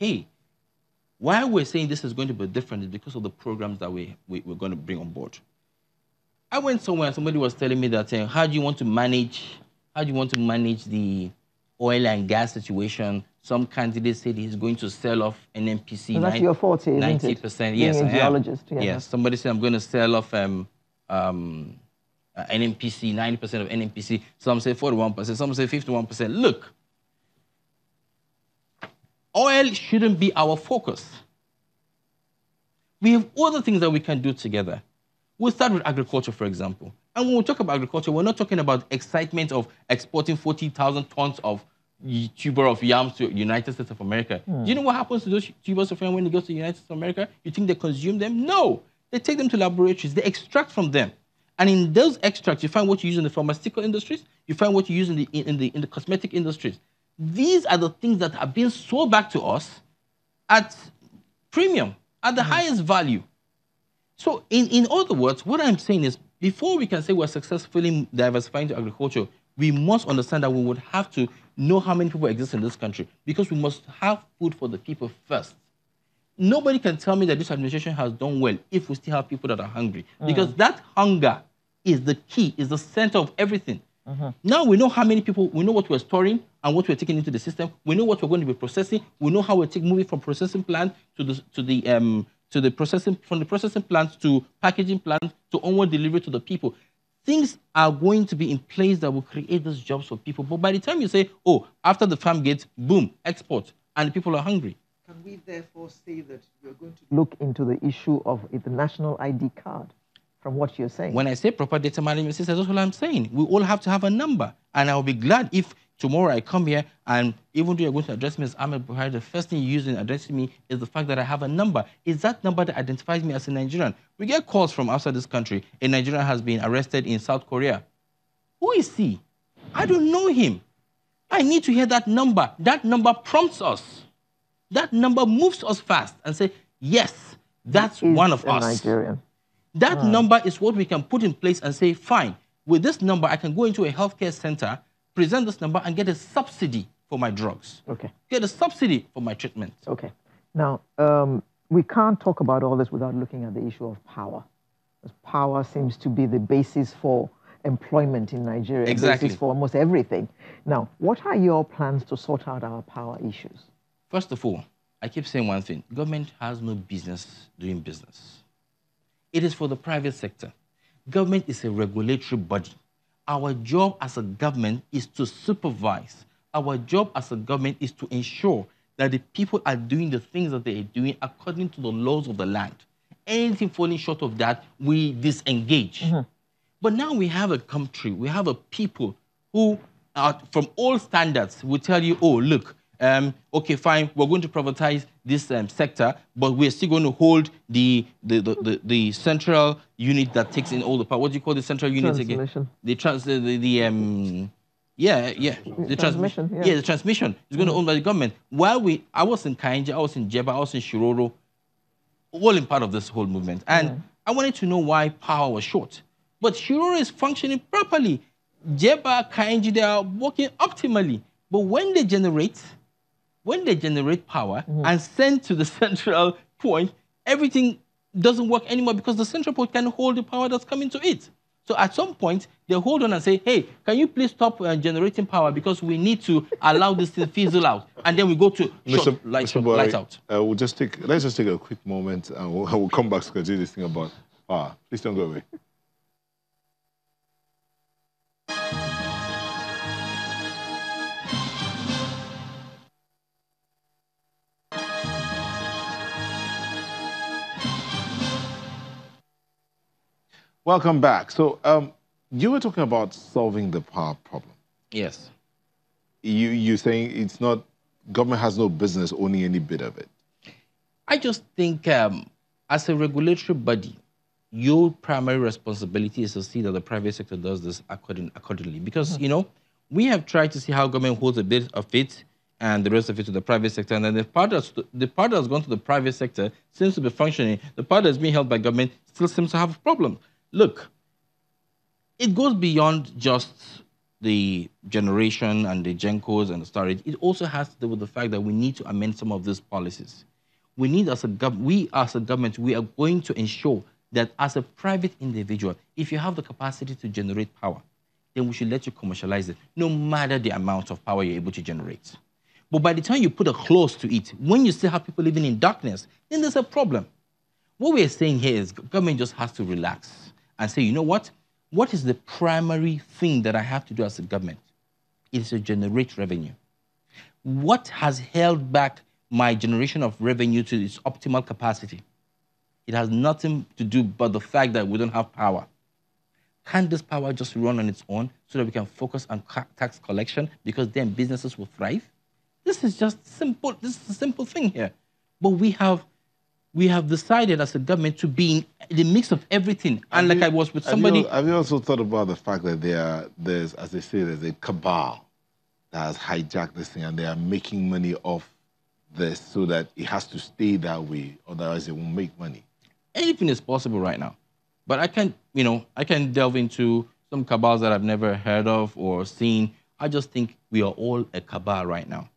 hey, why we're saying this is going to be different is because of the programs that we, we, we're going to bring on board. I went somewhere and somebody was telling me that, uh, how do you want to manage, how do you want to manage the oil and gas situation? Some candidate said he's going to sell off NNPC. So that's 90, your forte, isn't 90%, it? yes, Being a geologist, yeah. Yes, somebody said I'm going to sell off um, um, uh, NNPC, 90% of NNPC. Some say 41%, some say 51%. Look, oil shouldn't be our focus. We have other things that we can do together. We'll start with agriculture, for example. And when we talk about agriculture, we're not talking about excitement of exporting 40,000 tons of tuber of yams to United States of America. Mm. Do you know what happens to those tubers of yams when they go to the United States of America? You think they consume them? No. They take them to laboratories. They extract from them. And in those extracts, you find what you use in the pharmaceutical industries, you find what you use in the, in, the, in the cosmetic industries. These are the things that are being sold back to us at premium, at the mm highest value. So, in, in other words, what I'm saying is before we can say we're successfully diversifying to agriculture, we must understand that we would have to know how many people exist in this country because we must have food for the people first nobody can tell me that this administration has done well if we still have people that are hungry. Mm. Because that hunger is the key, is the center of everything. Mm-hmm. Now we know how many people, we know what we're storing and what we're taking into the system. We know what we're going to be processing. We know how we're taking, moving from processing plant to the to the um to the processing from the processing plant to packaging plant to onward delivery to the people. Things are going to be in place that will create those jobs for people. But by the time you say, oh, after the farm gets boom, export, and people are hungry, can we therefore say that we're going to look into the issue of the national ID card from what you're saying? When I say proper data management system, that's what I'm saying. We all have to have a number. And I'll be glad if tomorrow I come here and even though you're going to address me as Ahmed Buhari, the first thing you use in addressing me is the fact that I have a number. Is that number that identifies me as a Nigerian? We get calls from outside this country. A Nigerian has been arrested in South Korea. Who is he? I don't know him. I need to hear that number. That number prompts us that number moves us fast and say, yes, that's one of us. Nigerian. That ah. number is what we can put in place and say, fine, with this number, I can go into a healthcare center, present this number, and get a subsidy for my drugs. Okay. Get a subsidy for my treatment. Okay. Now, um, we can't talk about all this without looking at the issue of power. Because power seems to be the basis for employment in Nigeria, exactly. basis for almost everything. Now, what are your plans to sort out our power issues? First of all, I keep saying one thing government has no business doing business. It is for the private sector. Government is a regulatory body. Our job as a government is to supervise. Our job as a government is to ensure that the people are doing the things that they are doing according to the laws of the land. Anything falling short of that, we disengage. Mm-hmm. But now we have a country, we have a people who, are, from all standards, will tell you, oh, look, um, okay, fine, we're going to privatize this um, sector, but we're still going to hold the, the, the, the, the central unit that takes in all the power. What do you call the central unit again? The trans, the, the, the um, yeah, yeah, the transmission. Yeah. yeah. the transmission is going mm. to own by the government. While we, I was in Kainji, I was in Jebba, I was in Shiroro, all in part of this whole movement, and mm. I wanted to know why power was short. But Shiroro is functioning properly. Jebba, Kainji, they are working optimally. But when they generate, when they generate power mm-hmm. and send to the central point, everything doesn't work anymore because the central point can hold the power that's coming to it. So at some point, they hold on and say, hey, can you please stop uh, generating power because we need to allow this to fizzle out. And then we go to Mr. Short, light, Mr. Boy, light out. Uh, we'll just take, let's just take a quick moment and we'll, we'll come back to continue this thing about power. Please don't go away. Welcome back. So um, you were talking about solving the power problem. Yes. You you saying it's not government has no business owning any bit of it. I just think um, as a regulatory body, your primary responsibility is to see that the private sector does this according, accordingly. Because mm-hmm. you know we have tried to see how government holds a bit of it and the rest of it to the private sector. And then the part that's, the part that's gone to the private sector seems to be functioning. The part that's being held by government still seems to have a problem look, it goes beyond just the generation and the gencos and the storage, it also has to do with the fact that we need to amend some of these policies. We need as a gov- we as a government, we are going to ensure that as a private individual, if you have the capacity to generate power, then we should let you commercialize it, no matter the amount of power you're able to generate. But by the time you put a clause to it, when you still have people living in darkness, then there's a problem. What we're saying here is government just has to relax and say, you know what? What is the primary thing that I have to do as a government? It is to generate revenue. What has held back my generation of revenue to its optimal capacity? It has nothing to do but the fact that we don't have power. Can this power just run on its own so that we can focus on tax collection because then businesses will thrive? This is just simple. This is a simple thing here. But we have we have decided as a government to be in the mix of everything. And like you, I was with somebody. Have you, have you, also thought about the fact that there, there's, as they say, there's a cabal that has hijacked this thing and they are making money off this so that it has to stay that way, otherwise it won't make money. Anything is possible right now. But I can, you know, I can delve into some cabals that I've never heard of or seen. I just think we are all a cabal right now.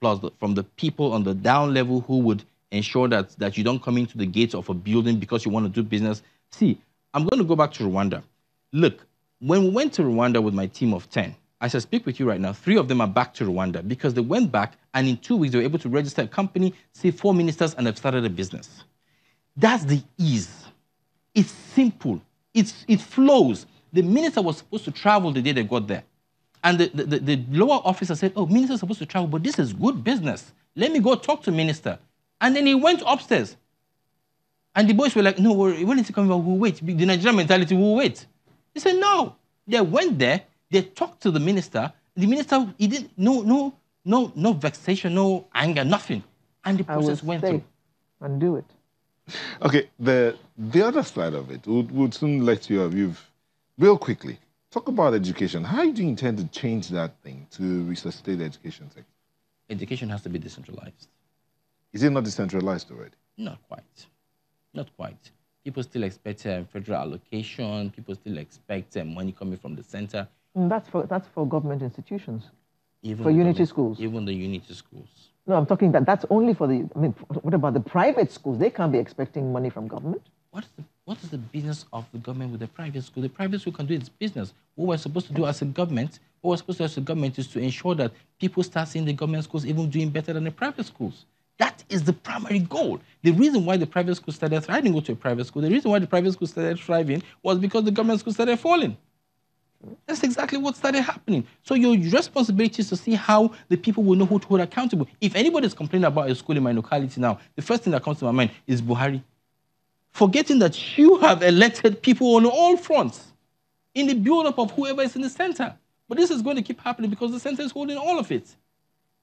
Plus, from the people on the down level who would ensure that, that you don't come into the gates of a building because you want to do business. See, I'm going to go back to Rwanda. Look, when we went to Rwanda with my team of 10, as I speak with you right now, three of them are back to Rwanda because they went back and in two weeks they were able to register a company, see four ministers, and have started a business. That's the ease. It's simple. It's, it flows. The minister was supposed to travel the day they got there. And the, the, the lower officer said, Oh, minister is supposed to travel, but this is good business. Let me go talk to minister. And then he went upstairs. And the boys were like, no, when is he coming back? We'll wait. The Nigerian mentality, we'll wait. He said, no. They went there, they talked to the minister. The minister, he didn't, no, no, no, no vexation, no anger, nothing. And the process went through. And do it. Okay, the the other side of it, would would soon let you have, you've, real quickly, talk about education. How do you intend to change that thing to resuscitate the education sector? Education has to be decentralized. Is it not decentralized already? Not quite. Not quite. People still expect uh, federal allocation. People still expect uh, money coming from the center. Mm, that's for that's for government institutions. Even for unity schools. Even the unity schools. No, I'm talking that that's only for the. I mean, what about the private schools? They can't be expecting money from government. What is the what is the business of the government with the private school? The private school can do its business. What we're supposed to do as a government, what we're supposed to do as a government is to ensure that people start seeing the government schools even doing better than the private schools. That is the primary goal. The reason why the private school started thriving, go to a private school. The reason why the private school started thriving was because the government school started falling. That's exactly what started happening. So your responsibility is to see how the people will know who to hold accountable. If anybody is complaining about a school in my locality now, the first thing that comes to my mind is Buhari. Forgetting that you have elected people on all fronts in the build-up of whoever is in the center. But this is going to keep happening because the center is holding all of it.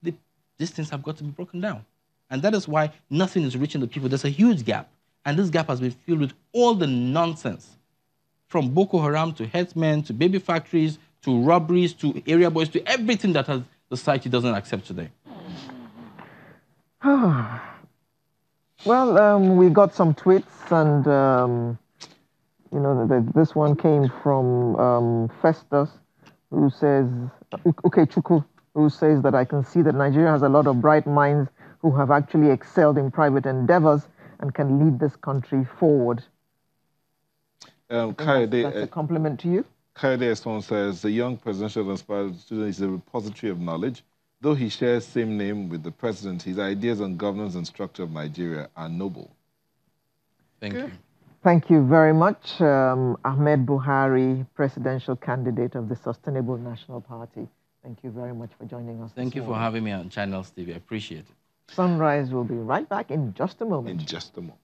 The, these things have got to be broken down. And that is why nothing is reaching the people. There's a huge gap. And this gap has been filled with all the nonsense from Boko Haram to headsmen to baby factories to robberies to area boys to everything that has, society doesn't accept today. well, um, we got some tweets, and um, you know, the, this one came from um, Festus, who says, "Okechukwu," who says that I can see that Nigeria has a lot of bright minds who have actually excelled in private endeavors and can lead this country forward. Um, that's, that's a uh, compliment to you. Kayode Son says, the young presidential inspired student is a repository of knowledge. Though he shares same name with the president, his ideas on governance and structure of Nigeria are noble. Thank you. Thank you very much, um, Ahmed Buhari, presidential candidate of the Sustainable National Party. Thank you very much for joining us. Thank you morning. for having me on Channels TV. I appreciate it. Sunrise will be right back in just a moment. In just a moment.